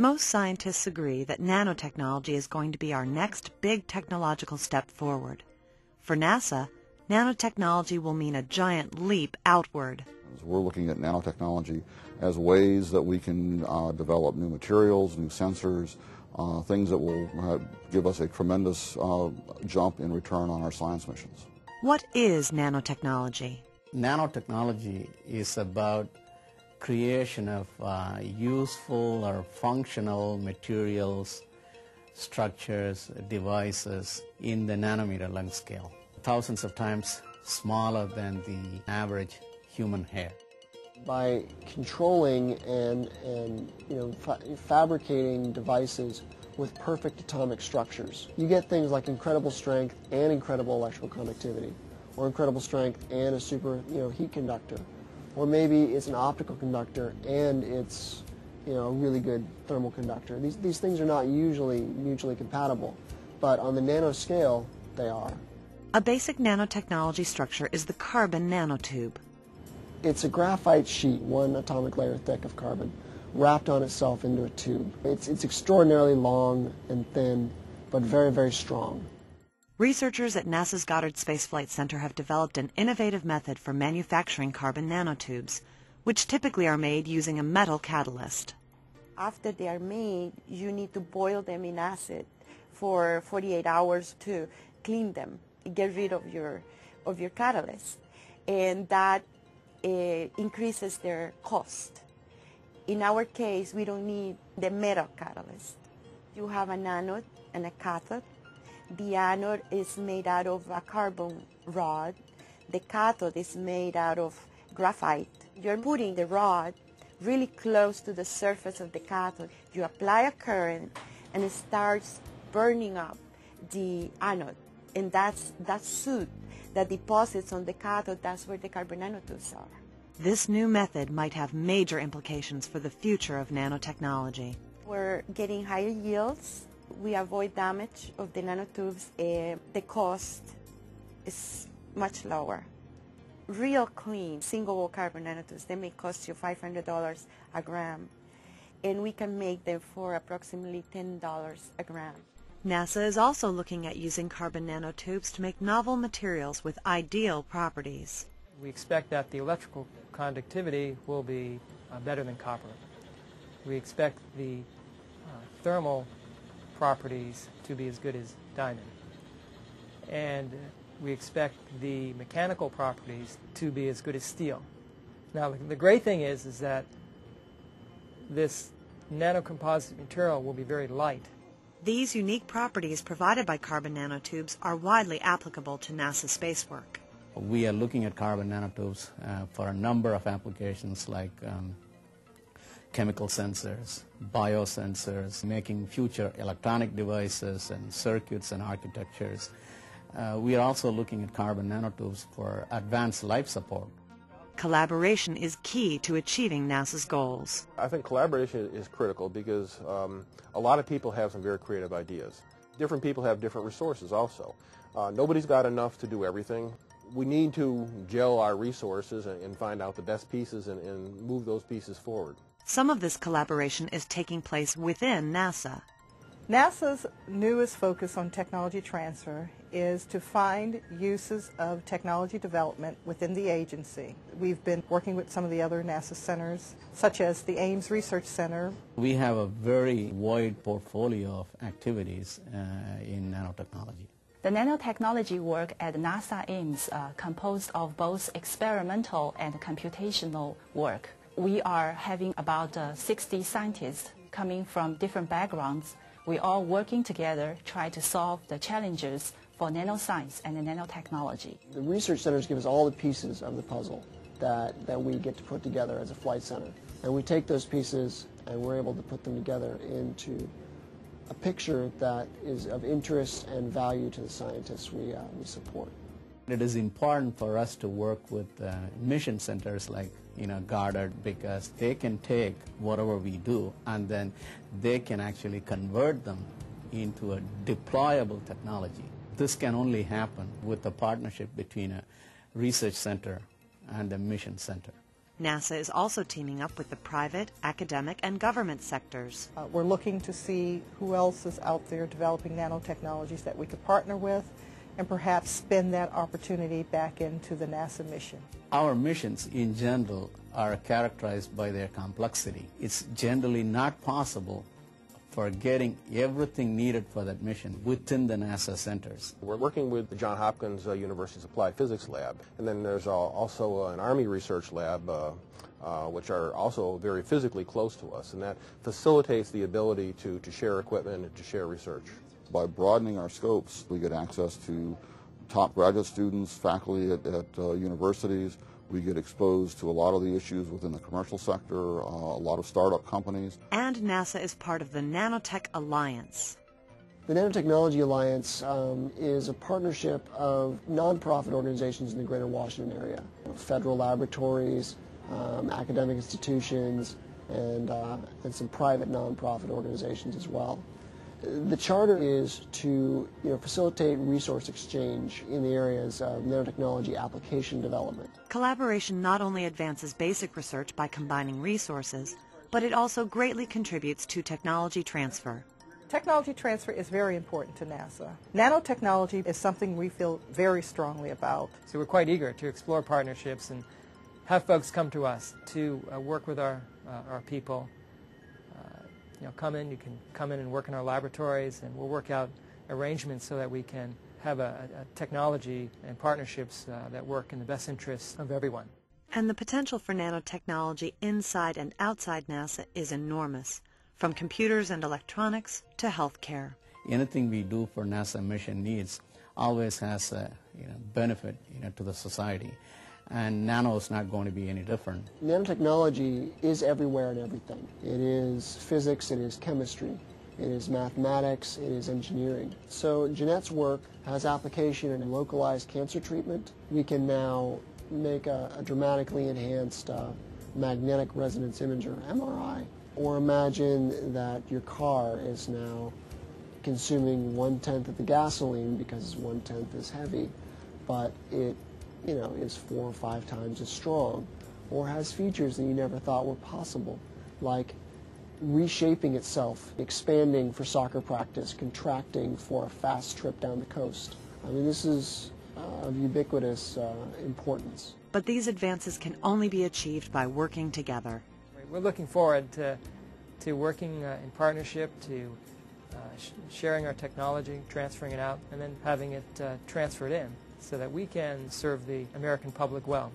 Most scientists agree that nanotechnology is going to be our next big technological step forward. For NASA, nanotechnology will mean a giant leap outward. We're looking at nanotechnology as ways that we can uh, develop new materials, new sensors, uh, things that will uh, give us a tremendous uh, jump in return on our science missions. What is nanotechnology? Nanotechnology is about creation of uh, useful or functional materials, structures, devices in the nanometer length scale, thousands of times smaller than the average human hair. By controlling and, and you know, fa fabricating devices with perfect atomic structures, you get things like incredible strength and incredible electrical conductivity, or incredible strength and a super you know, heat conductor, or maybe it's an optical conductor and it's you know, a really good thermal conductor. These, these things are not usually mutually compatible, but on the nanoscale, they are. A basic nanotechnology structure is the carbon nanotube. It's a graphite sheet, one atomic layer thick of carbon, wrapped on itself into a tube. It's, it's extraordinarily long and thin, but very, very strong. Researchers at NASA's Goddard Space Flight Center have developed an innovative method for manufacturing carbon nanotubes, which typically are made using a metal catalyst. After they are made, you need to boil them in acid for 48 hours to clean them, get rid of your, of your catalyst. And that it increases their cost. In our case, we don't need the metal catalyst. You have a anode and a cathode. The anode is made out of a carbon rod. The cathode is made out of graphite. You're putting the rod really close to the surface of the cathode. You apply a current and it starts burning up the anode. And that's that soot that deposits on the cathode, that's where the carbon nanotubes are. This new method might have major implications for the future of nanotechnology. We're getting higher yields. We avoid damage of the nanotubes. Uh, the cost is much lower. Real clean single carbon nanotubes, they may cost you $500 a gram. And we can make them for approximately $10 a gram. NASA is also looking at using carbon nanotubes to make novel materials with ideal properties. We expect that the electrical conductivity will be uh, better than copper. We expect the uh, thermal properties to be as good as diamond. And we expect the mechanical properties to be as good as steel. Now, the great thing is, is that this nanocomposite material will be very light these unique properties provided by carbon nanotubes are widely applicable to NASA space work. We are looking at carbon nanotubes uh, for a number of applications like um, chemical sensors, biosensors, making future electronic devices and circuits and architectures. Uh, we are also looking at carbon nanotubes for advanced life support. Collaboration is key to achieving NASA's goals. I think collaboration is critical because um, a lot of people have some very creative ideas. Different people have different resources also. Uh, nobody's got enough to do everything. We need to gel our resources and, and find out the best pieces and, and move those pieces forward. Some of this collaboration is taking place within NASA. NASA's newest focus on technology transfer is to find uses of technology development within the agency. We've been working with some of the other NASA centers, such as the Ames Research Center. We have a very wide portfolio of activities uh, in nanotechnology. The nanotechnology work at NASA Ames uh, composed of both experimental and computational work. We are having about uh, 60 scientists coming from different backgrounds we all working together try to solve the challenges for nanoscience and nanotechnology. The research centers give us all the pieces of the puzzle that, that we get to put together as a flight center. And we take those pieces and we're able to put them together into a picture that is of interest and value to the scientists we, uh, we support. It is important for us to work with uh, mission centers like you know Goddard because they can take whatever we do and then they can actually convert them into a deployable technology. This can only happen with a partnership between a research center and a mission center. NASA is also teaming up with the private, academic, and government sectors. Uh, we're looking to see who else is out there developing nanotechnologies that we could partner with and perhaps spin that opportunity back into the NASA mission. Our missions in general are characterized by their complexity. It's generally not possible for getting everything needed for that mission within the NASA centers. We're working with the Johns Hopkins uh, University's Applied Physics Lab, and then there's uh, also uh, an Army Research Lab, uh, uh, which are also very physically close to us, and that facilitates the ability to, to share equipment and to share research. By broadening our scopes, we get access to top graduate students, faculty at, at uh, universities, we get exposed to a lot of the issues within the commercial sector, uh, a lot of startup companies. And NASA is part of the Nanotech Alliance. The Nanotechnology Alliance um, is a partnership of nonprofit organizations in the greater Washington area, federal laboratories, um, academic institutions, and, uh, and some private nonprofit organizations as well. The charter is to you know, facilitate resource exchange in the areas of nanotechnology application development. Collaboration not only advances basic research by combining resources, but it also greatly contributes to technology transfer. Technology transfer is very important to NASA. Nanotechnology is something we feel very strongly about. So we're quite eager to explore partnerships and have folks come to us to uh, work with our, uh, our people you know, come in, you can come in and work in our laboratories, and we'll work out arrangements so that we can have a, a technology and partnerships uh, that work in the best interests of everyone. And the potential for nanotechnology inside and outside NASA is enormous, from computers and electronics to healthcare. Anything we do for NASA mission needs always has a you know, benefit you know, to the society and nano is not going to be any different. Nanotechnology is everywhere and everything. It is physics, it is chemistry, it is mathematics, it is engineering. So Jeanette's work has application in localized cancer treatment. We can now make a, a dramatically enhanced uh, magnetic resonance imager, MRI. Or imagine that your car is now consuming one-tenth of the gasoline because one-tenth is heavy, but it you know, is four or five times as strong or has features that you never thought were possible, like reshaping itself, expanding for soccer practice, contracting for a fast trip down the coast. I mean, this is uh, of ubiquitous uh, importance. But these advances can only be achieved by working together. We're looking forward to, to working uh, in partnership, to uh, sh sharing our technology, transferring it out, and then having it uh, transferred in so that we can serve the American public well.